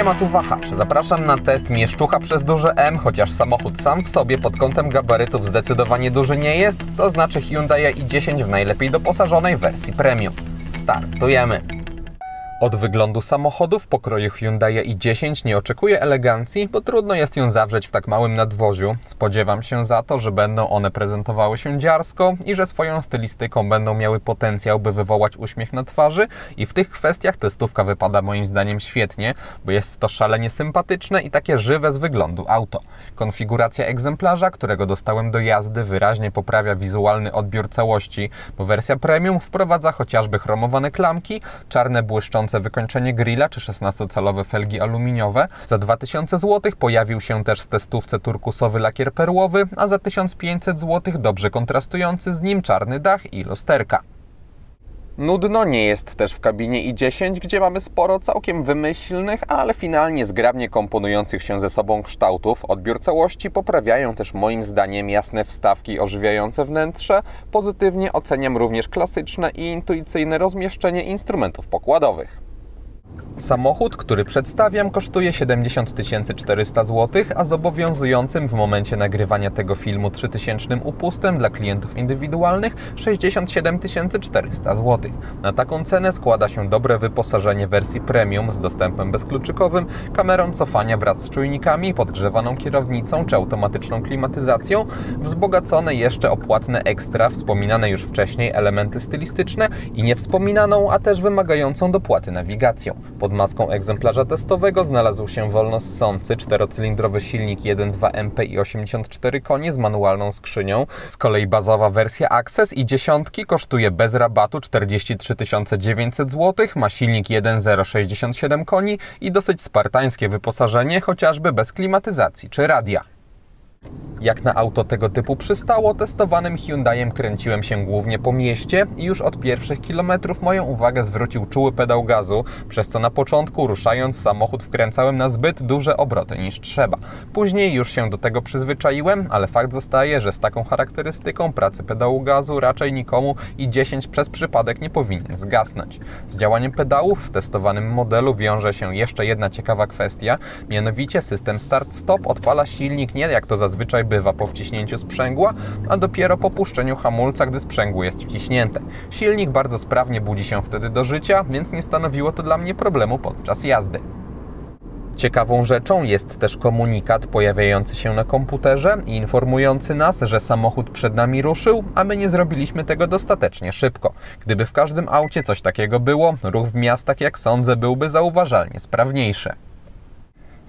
Siema tu wahacz. Zapraszam na test mieszczucha przez duże M, chociaż samochód sam w sobie pod kątem gabarytów zdecydowanie duży nie jest, to znaczy Hyundai i10 w najlepiej doposażonej wersji premium. Startujemy! Od wyglądu samochodu w pokroju Hyundai i10 nie oczekuję elegancji, bo trudno jest ją zawrzeć w tak małym nadwoziu. Spodziewam się za to, że będą one prezentowały się dziarsko i że swoją stylistyką będą miały potencjał, by wywołać uśmiech na twarzy i w tych kwestiach testówka wypada moim zdaniem świetnie, bo jest to szalenie sympatyczne i takie żywe z wyglądu auto. Konfiguracja egzemplarza, którego dostałem do jazdy, wyraźnie poprawia wizualny odbiór całości, bo wersja premium wprowadza chociażby chromowane klamki, czarne błyszczące wykończenie grilla czy 16-calowe felgi aluminiowe. Za 2000 zł pojawił się też w testówce turkusowy lakier perłowy, a za 1500 zł dobrze kontrastujący z nim czarny dach i lusterka. Nudno nie jest też w kabinie i10, gdzie mamy sporo całkiem wymyślnych, ale finalnie zgrabnie komponujących się ze sobą kształtów. Odbiór całości poprawiają też moim zdaniem jasne wstawki ożywiające wnętrze. Pozytywnie oceniam również klasyczne i intuicyjne rozmieszczenie instrumentów pokładowych. Samochód, który przedstawiam, kosztuje 70 400 zł, a zobowiązującym w momencie nagrywania tego filmu 3000 upustem dla klientów indywidualnych 67 400 zł. Na taką cenę składa się dobre wyposażenie wersji premium z dostępem bezkluczykowym, kamerą cofania wraz z czujnikami, podgrzewaną kierownicą czy automatyczną klimatyzacją, wzbogacone jeszcze o płatne ekstra, wspominane już wcześniej elementy stylistyczne i niewspominaną, a też wymagającą dopłaty nawigacją. Pod maską egzemplarza testowego znalazł się wolno ssący czterocylindrowy silnik 1.2 MP i 84 konie z manualną skrzynią. Z kolei bazowa wersja Access i dziesiątki kosztuje bez rabatu 43 900 zł, ma silnik 1.0 67 koni i dosyć spartańskie wyposażenie, chociażby bez klimatyzacji czy radia. Jak na auto tego typu przystało, testowanym Hyundaiem kręciłem się głównie po mieście i już od pierwszych kilometrów moją uwagę zwrócił czuły pedał gazu, przez co na początku ruszając samochód wkręcałem na zbyt duże obroty niż trzeba. Później już się do tego przyzwyczaiłem, ale fakt zostaje, że z taką charakterystyką pracy pedału gazu raczej nikomu i 10 przez przypadek nie powinien zgasnąć. Z działaniem pedałów w testowanym modelu wiąże się jeszcze jedna ciekawa kwestia, mianowicie system start-stop odpala silnik nie jak to zazwyczaj bywa po wciśnięciu sprzęgła, a dopiero po puszczeniu hamulca, gdy sprzęgło jest wciśnięte. Silnik bardzo sprawnie budzi się wtedy do życia, więc nie stanowiło to dla mnie problemu podczas jazdy. Ciekawą rzeczą jest też komunikat pojawiający się na komputerze i informujący nas, że samochód przed nami ruszył, a my nie zrobiliśmy tego dostatecznie szybko. Gdyby w każdym aucie coś takiego było, ruch w miastach, jak sądzę, byłby zauważalnie sprawniejszy.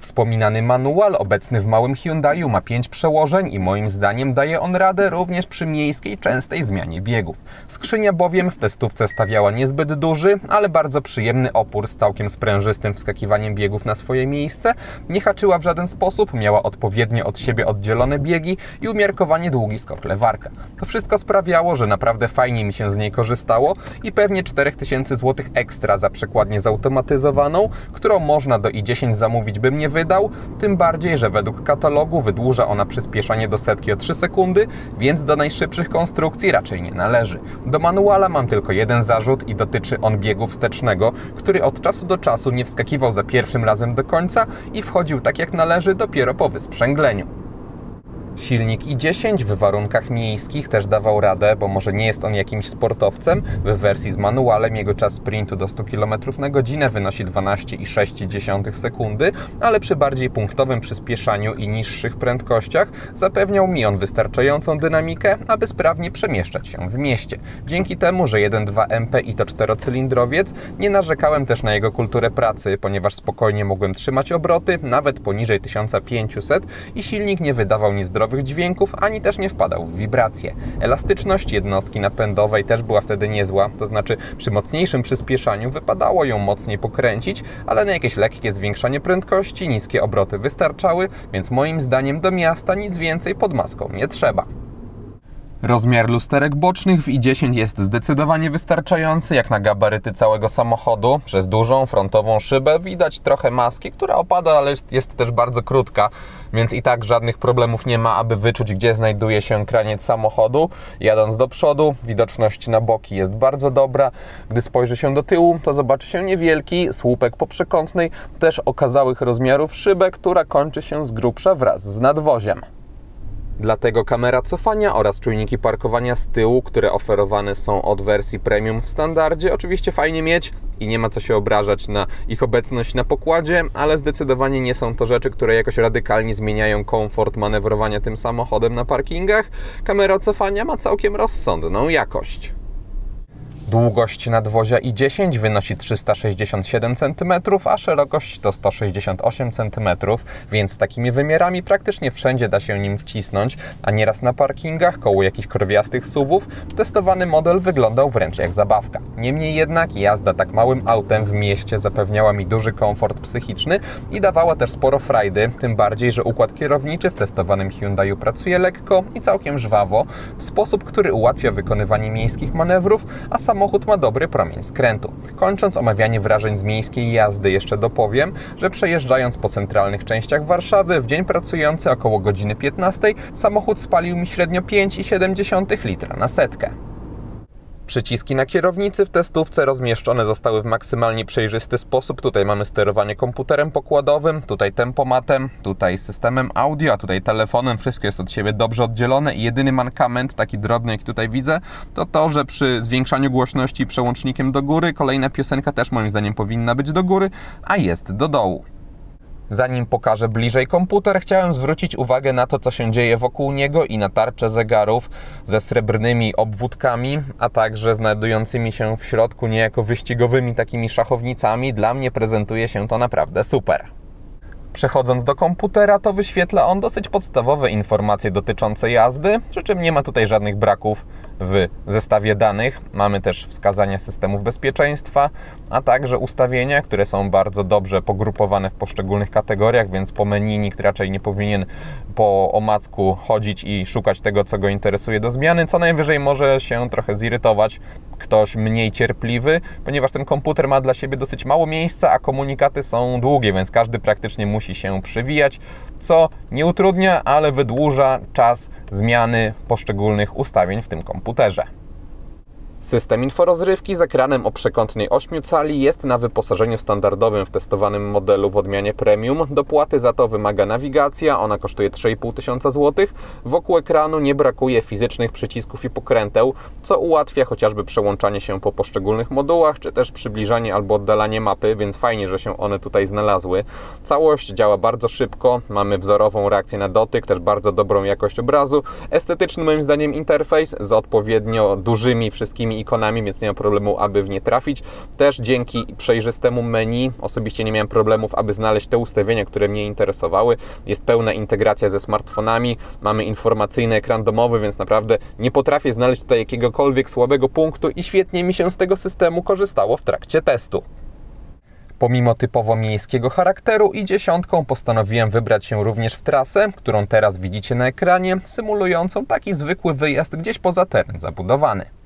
Wspominany manual, obecny w małym Hyundaiu, ma 5 przełożeń i moim zdaniem daje on radę również przy miejskiej, częstej zmianie biegów. Skrzynia bowiem w testówce stawiała niezbyt duży, ale bardzo przyjemny opór z całkiem sprężystym wskakiwaniem biegów na swoje miejsce, nie haczyła w żaden sposób, miała odpowiednio od siebie oddzielone biegi i umiarkowanie długi skok lewarka. To wszystko sprawiało, że naprawdę fajnie mi się z niej korzystało i pewnie 4000 zł ekstra za przekładnię zautomatyzowaną, którą można do i10 zamówić bym nie wydał, tym bardziej, że według katalogu wydłuża ona przyspieszanie do setki o 3 sekundy, więc do najszybszych konstrukcji raczej nie należy. Do manuala mam tylko jeden zarzut i dotyczy on biegu wstecznego, który od czasu do czasu nie wskakiwał za pierwszym razem do końca i wchodził tak jak należy dopiero po wysprzęgleniu. Silnik i10 w warunkach miejskich też dawał radę, bo może nie jest on jakimś sportowcem. W wersji z manualem jego czas sprintu do 100 km na godzinę wynosi 12,6 sekundy, ale przy bardziej punktowym przyspieszaniu i niższych prędkościach zapewniał mi on wystarczającą dynamikę, aby sprawnie przemieszczać się w mieście. Dzięki temu, że 1.2 MP i to czterocylindrowiec, nie narzekałem też na jego kulturę pracy, ponieważ spokojnie mogłem trzymać obroty, nawet poniżej 1500 i silnik nie wydawał nic dźwięków, ani też nie wpadał w wibracje. Elastyczność jednostki napędowej też była wtedy niezła, to znaczy przy mocniejszym przyspieszaniu wypadało ją mocniej pokręcić, ale na jakieś lekkie zwiększanie prędkości niskie obroty wystarczały, więc moim zdaniem do miasta nic więcej pod maską nie trzeba. Rozmiar lusterek bocznych w i10 jest zdecydowanie wystarczający jak na gabaryty całego samochodu. Przez dużą frontową szybę widać trochę maski, która opada, ale jest też bardzo krótka, więc i tak żadnych problemów nie ma, aby wyczuć, gdzie znajduje się kraniec samochodu. Jadąc do przodu, widoczność na boki jest bardzo dobra. Gdy spojrzy się do tyłu, to zobaczy się niewielki słupek poprzekątnej, też okazałych rozmiarów szybę, która kończy się z grubsza wraz z nadwoziem. Dlatego kamera cofania oraz czujniki parkowania z tyłu, które oferowane są od wersji premium w standardzie, oczywiście fajnie mieć i nie ma co się obrażać na ich obecność na pokładzie, ale zdecydowanie nie są to rzeczy, które jakoś radykalnie zmieniają komfort manewrowania tym samochodem na parkingach. Kamera cofania ma całkiem rozsądną jakość. Długość nadwozia i10 wynosi 367 cm, a szerokość to 168 cm, więc takimi wymiarami praktycznie wszędzie da się nim wcisnąć, a nieraz na parkingach koło jakichś korwiastych suwów testowany model wyglądał wręcz jak zabawka. Niemniej jednak jazda tak małym autem w mieście zapewniała mi duży komfort psychiczny i dawała też sporo frajdy, tym bardziej, że układ kierowniczy w testowanym Hyundaiu pracuje lekko i całkiem żwawo, w sposób, który ułatwia wykonywanie miejskich manewrów, a samo samochód ma dobry promień skrętu. Kończąc omawianie wrażeń z miejskiej jazdy, jeszcze dopowiem, że przejeżdżając po centralnych częściach Warszawy w dzień pracujący około godziny 15 samochód spalił mi średnio 5,7 litra na setkę. Przyciski na kierownicy w testówce rozmieszczone zostały w maksymalnie przejrzysty sposób. Tutaj mamy sterowanie komputerem pokładowym, tutaj tempomatem, tutaj systemem audio, a tutaj telefonem. Wszystko jest od siebie dobrze oddzielone i jedyny mankament, taki drobny jak tutaj widzę, to to, że przy zwiększaniu głośności przełącznikiem do góry kolejna piosenka też moim zdaniem powinna być do góry, a jest do dołu. Zanim pokażę bliżej komputer, chciałem zwrócić uwagę na to, co się dzieje wokół niego i na tarczę zegarów ze srebrnymi obwódkami, a także znajdującymi się w środku niejako wyścigowymi takimi szachownicami. Dla mnie prezentuje się to naprawdę super. Przechodząc do komputera, to wyświetla on dosyć podstawowe informacje dotyczące jazdy, przy czym nie ma tutaj żadnych braków w zestawie danych. Mamy też wskazania systemów bezpieczeństwa, a także ustawienia, które są bardzo dobrze pogrupowane w poszczególnych kategoriach, więc po menu nikt raczej nie powinien po omacku chodzić i szukać tego, co go interesuje do zmiany. Co najwyżej może się trochę zirytować ktoś mniej cierpliwy, ponieważ ten komputer ma dla siebie dosyć mało miejsca, a komunikaty są długie, więc każdy praktycznie musi się przewijać, co nie utrudnia, ale wydłuża czas zmiany poszczególnych ustawień w tym komputerze. System inforozrywki z ekranem o przekątnej 8 cali jest na wyposażeniu standardowym w testowanym modelu w odmianie premium. Dopłaty za to wymaga nawigacja, ona kosztuje 3,5 tysiąca złotych. Wokół ekranu nie brakuje fizycznych przycisków i pokręteł, co ułatwia chociażby przełączanie się po poszczególnych modułach, czy też przybliżanie albo oddalanie mapy, więc fajnie, że się one tutaj znalazły. Całość działa bardzo szybko, mamy wzorową reakcję na dotyk, też bardzo dobrą jakość obrazu. Estetyczny moim zdaniem interfejs z odpowiednio dużymi wszystkimi ikonami, więc nie mam problemu, aby w nie trafić. Też dzięki przejrzystemu menu osobiście nie miałem problemów, aby znaleźć te ustawienia, które mnie interesowały. Jest pełna integracja ze smartfonami, mamy informacyjny ekran domowy, więc naprawdę nie potrafię znaleźć tutaj jakiegokolwiek słabego punktu i świetnie mi się z tego systemu korzystało w trakcie testu. Pomimo typowo miejskiego charakteru i dziesiątką postanowiłem wybrać się również w trasę, którą teraz widzicie na ekranie, symulującą taki zwykły wyjazd gdzieś poza teren zabudowany.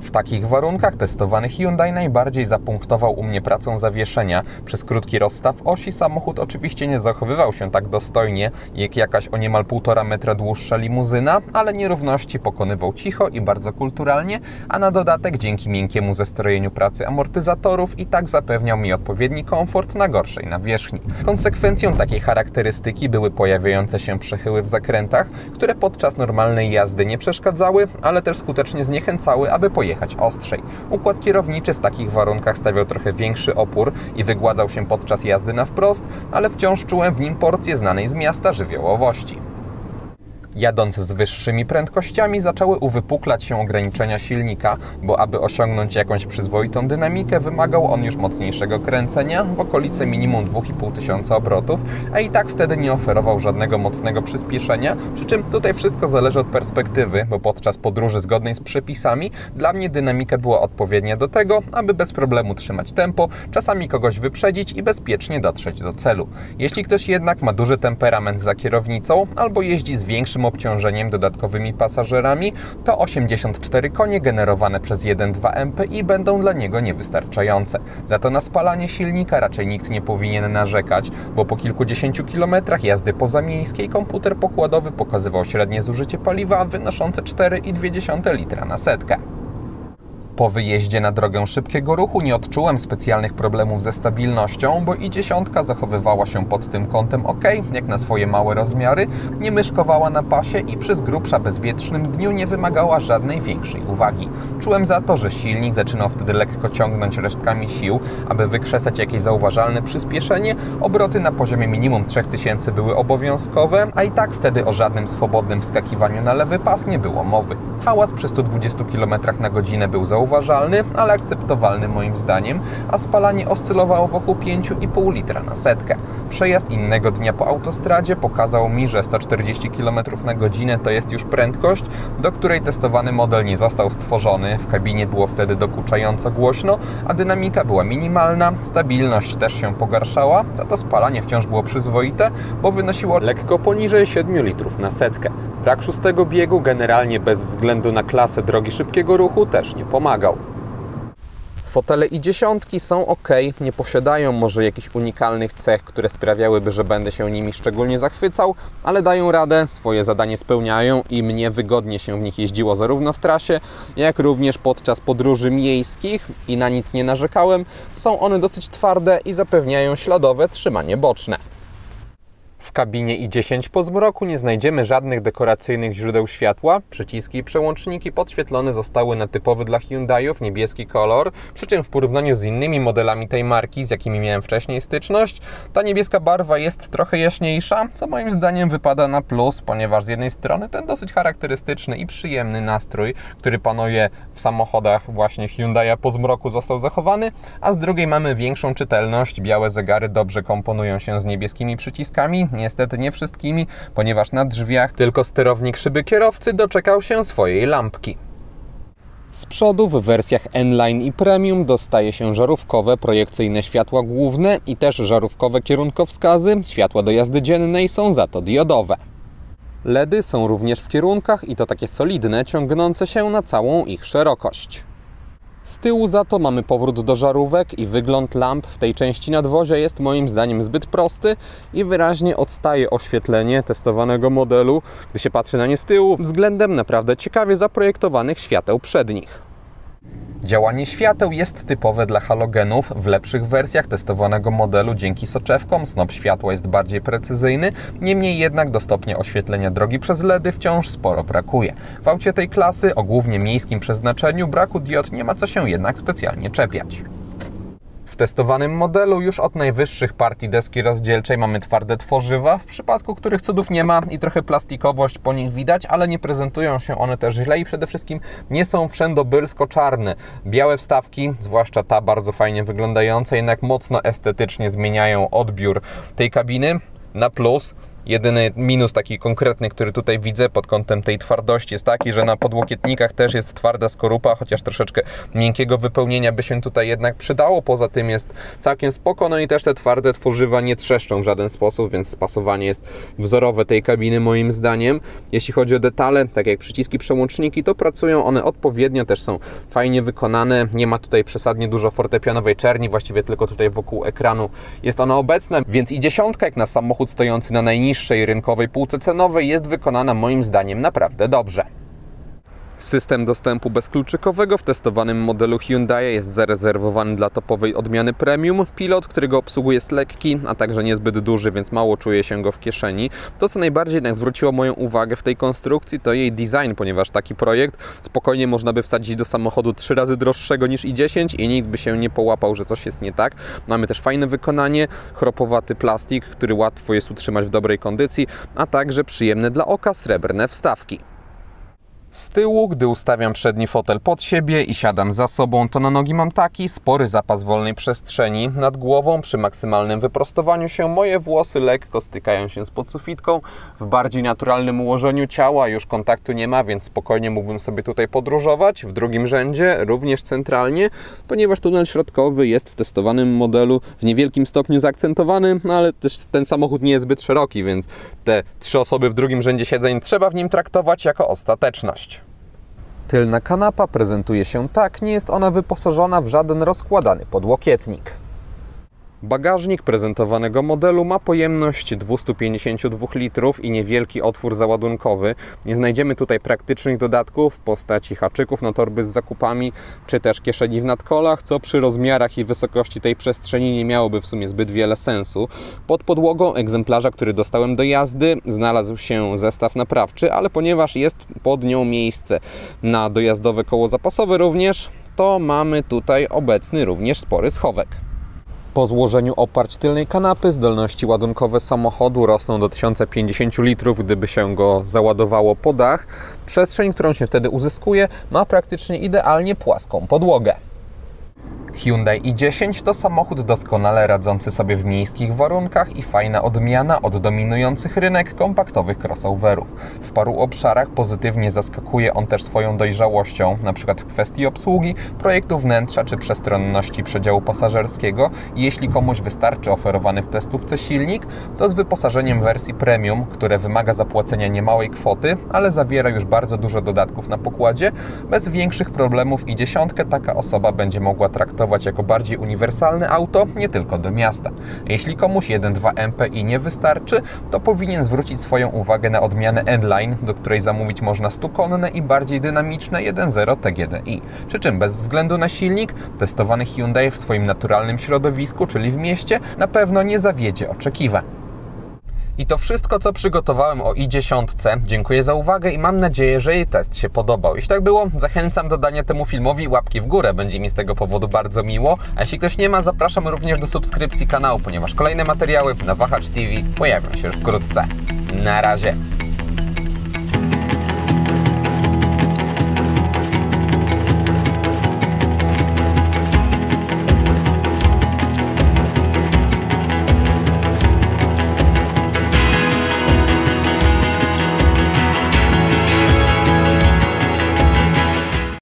W takich warunkach testowany Hyundai najbardziej zapunktował u mnie pracą zawieszenia. Przez krótki rozstaw osi samochód oczywiście nie zachowywał się tak dostojnie jak jakaś o niemal 1,5 metra dłuższa limuzyna, ale nierówności pokonywał cicho i bardzo kulturalnie, a na dodatek dzięki miękkiemu zestrojeniu pracy amortyzatorów i tak zapewniał mi odpowiedni komfort na gorszej nawierzchni. Konsekwencją takiej charakterystyki były pojawiające się przechyły w zakrętach, które podczas normalnej jazdy nie przeszkadzały, ale też skutecznie zniechęcały aby pojechać ostrzej. Układ kierowniczy w takich warunkach stawiał trochę większy opór i wygładzał się podczas jazdy na wprost, ale wciąż czułem w nim porcję znanej z miasta żywiołowości. Jadąc z wyższymi prędkościami zaczęły uwypuklać się ograniczenia silnika, bo aby osiągnąć jakąś przyzwoitą dynamikę wymagał on już mocniejszego kręcenia w okolice minimum 2,5 tysiąca obrotów, a i tak wtedy nie oferował żadnego mocnego przyspieszenia, przy czym tutaj wszystko zależy od perspektywy, bo podczas podróży zgodnej z przepisami dla mnie dynamika była odpowiednia do tego, aby bez problemu trzymać tempo, czasami kogoś wyprzedzić i bezpiecznie dotrzeć do celu. Jeśli ktoś jednak ma duży temperament za kierownicą albo jeździ z większym obciążeniem, dodatkowymi pasażerami, to 84 konie generowane przez 1.2 MPI będą dla niego niewystarczające. Za to na spalanie silnika raczej nikt nie powinien narzekać, bo po kilkudziesięciu kilometrach jazdy pozamiejskiej komputer pokładowy pokazywał średnie zużycie paliwa wynoszące 4,2 litra na setkę. Po wyjeździe na drogę szybkiego ruchu nie odczułem specjalnych problemów ze stabilnością, bo i dziesiątka zachowywała się pod tym kątem ok, jak na swoje małe rozmiary, nie myszkowała na pasie i przez grubsza bezwietrznym dniu nie wymagała żadnej większej uwagi. Czułem za to, że silnik zaczynał wtedy lekko ciągnąć resztkami sił, aby wykrzesać jakieś zauważalne przyspieszenie, obroty na poziomie minimum 3000 były obowiązkowe, a i tak wtedy o żadnym swobodnym wskakiwaniu na lewy pas nie było mowy. Hałas przy 120 km na godzinę był zauważalny, zauważalny, ale akceptowalny moim zdaniem, a spalanie oscylowało wokół 5,5 litra na setkę. Przejazd innego dnia po autostradzie pokazał mi, że 140 km na godzinę to jest już prędkość, do której testowany model nie został stworzony. W kabinie było wtedy dokuczająco głośno, a dynamika była minimalna, stabilność też się pogarszała, za to spalanie wciąż było przyzwoite, bo wynosiło lekko poniżej 7 litrów na setkę. Brak szóstego biegu generalnie bez względu na klasę drogi szybkiego ruchu też nie pomagał. Fotele i dziesiątki są ok, nie posiadają może jakichś unikalnych cech, które sprawiałyby, że będę się nimi szczególnie zachwycał, ale dają radę, swoje zadanie spełniają i mnie wygodnie się w nich jeździło zarówno w trasie, jak również podczas podróży miejskich i na nic nie narzekałem. Są one dosyć twarde i zapewniają śladowe trzymanie boczne. W kabinie i10 po zmroku nie znajdziemy żadnych dekoracyjnych źródeł światła. Przyciski i przełączniki podświetlone zostały na typowy dla Hyundaiów niebieski kolor, przy czym w porównaniu z innymi modelami tej marki, z jakimi miałem wcześniej styczność, ta niebieska barwa jest trochę jaśniejsza, co moim zdaniem wypada na plus, ponieważ z jednej strony ten dosyć charakterystyczny i przyjemny nastrój, który panuje w samochodach właśnie Hyundai'a po zmroku został zachowany, a z drugiej mamy większą czytelność, białe zegary dobrze komponują się z niebieskimi przyciskami, Niestety nie wszystkimi, ponieważ na drzwiach tylko sterownik szyby kierowcy doczekał się swojej lampki. Z przodu w wersjach N-Line i Premium dostaje się żarówkowe projekcyjne światła główne i też żarówkowe kierunkowskazy. Światła do jazdy dziennej są za to diodowe. LEDy są również w kierunkach i to takie solidne, ciągnące się na całą ich szerokość. Z tyłu za to mamy powrót do żarówek i wygląd lamp w tej części nadwozia jest moim zdaniem zbyt prosty i wyraźnie odstaje oświetlenie testowanego modelu, gdy się patrzy na nie z tyłu, względem naprawdę ciekawie zaprojektowanych świateł przednich. Działanie świateł jest typowe dla halogenów. W lepszych wersjach testowanego modelu dzięki soczewkom snop światła jest bardziej precyzyjny, niemniej jednak do stopnia oświetlenia drogi przez LEDy wciąż sporo brakuje. W aucie tej klasy o głównie miejskim przeznaczeniu braku diod nie ma co się jednak specjalnie czepiać testowanym modelu już od najwyższych partii deski rozdzielczej mamy twarde tworzywa, w przypadku których cudów nie ma i trochę plastikowość po nich widać, ale nie prezentują się one też źle i przede wszystkim nie są wszędobylsko czarne. Białe wstawki, zwłaszcza ta bardzo fajnie wyglądająca, jednak mocno estetycznie zmieniają odbiór tej kabiny na plus. Jedyny minus taki konkretny, który tutaj widzę pod kątem tej twardości jest taki, że na podłokietnikach też jest twarda skorupa, chociaż troszeczkę miękkiego wypełnienia by się tutaj jednak przydało. Poza tym jest całkiem spoko, no i też te twarde tworzywa nie trzeszczą w żaden sposób, więc spasowanie jest wzorowe tej kabiny moim zdaniem. Jeśli chodzi o detale, tak jak przyciski, przełączniki, to pracują one odpowiednio, też są fajnie wykonane. Nie ma tutaj przesadnie dużo fortepianowej czerni, właściwie tylko tutaj wokół ekranu jest ona obecna, więc i dziesiątka jak na samochód stojący na najniższym niższej rynkowej półce cenowej jest wykonana moim zdaniem naprawdę dobrze. System dostępu bezkluczykowego w testowanym modelu Hyundai jest zarezerwowany dla topowej odmiany premium. Pilot, który go obsługuje jest lekki, a także niezbyt duży, więc mało czuje się go w kieszeni. To, co najbardziej jednak zwróciło moją uwagę w tej konstrukcji, to jej design, ponieważ taki projekt spokojnie można by wsadzić do samochodu trzy razy droższego niż i10 i nikt by się nie połapał, że coś jest nie tak. Mamy też fajne wykonanie, chropowaty plastik, który łatwo jest utrzymać w dobrej kondycji, a także przyjemne dla oka srebrne wstawki. Z tyłu, gdy ustawiam przedni fotel pod siebie i siadam za sobą, to na nogi mam taki spory zapas wolnej przestrzeni. Nad głową, przy maksymalnym wyprostowaniu się, moje włosy lekko stykają się z podsufitką. W bardziej naturalnym ułożeniu ciała już kontaktu nie ma, więc spokojnie mógłbym sobie tutaj podróżować. W drugim rzędzie, również centralnie, ponieważ tunel środkowy jest w testowanym modelu w niewielkim stopniu zaakcentowany, no ale też ten samochód nie jest zbyt szeroki, więc te trzy osoby w drugim rzędzie siedzeń trzeba w nim traktować jako ostateczność. Tylna kanapa prezentuje się tak, nie jest ona wyposażona w żaden rozkładany podłokietnik. Bagażnik prezentowanego modelu ma pojemność 252 litrów i niewielki otwór załadunkowy. Nie znajdziemy tutaj praktycznych dodatków w postaci haczyków na torby z zakupami, czy też kieszeni w nadkolach, co przy rozmiarach i wysokości tej przestrzeni nie miałoby w sumie zbyt wiele sensu. Pod podłogą egzemplarza, który dostałem do jazdy, znalazł się zestaw naprawczy, ale ponieważ jest pod nią miejsce na dojazdowe koło zapasowe również, to mamy tutaj obecny również spory schowek. Po złożeniu oparć tylnej kanapy zdolności ładunkowe samochodu rosną do 1050 litrów, gdyby się go załadowało po dach. Przestrzeń, którą się wtedy uzyskuje, ma praktycznie idealnie płaską podłogę. Hyundai i10 to samochód doskonale radzący sobie w miejskich warunkach i fajna odmiana od dominujących rynek kompaktowych crossoverów. W paru obszarach pozytywnie zaskakuje on też swoją dojrzałością, np. w kwestii obsługi, projektu wnętrza czy przestronności przedziału pasażerskiego. Jeśli komuś wystarczy oferowany w testówce silnik, to z wyposażeniem wersji premium, które wymaga zapłacenia niemałej kwoty, ale zawiera już bardzo dużo dodatków na pokładzie, bez większych problemów i dziesiątkę taka osoba będzie mogła traktować jako bardziej uniwersalne auto, nie tylko do miasta. Jeśli komuś 1.2 MPI nie wystarczy, to powinien zwrócić swoją uwagę na odmianę N-Line, do której zamówić można stukonne i bardziej dynamiczne 1.0 TGDI. Przy czym bez względu na silnik, testowany Hyundai w swoim naturalnym środowisku, czyli w mieście, na pewno nie zawiedzie oczekiwań. I to wszystko, co przygotowałem o i10. Dziękuję za uwagę i mam nadzieję, że jej test się podobał. Jeśli tak było, zachęcam do dania temu filmowi łapki w górę. Będzie mi z tego powodu bardzo miło. A jeśli ktoś nie ma, zapraszam również do subskrypcji kanału, ponieważ kolejne materiały na Wahacz TV pojawią się już wkrótce. Na razie.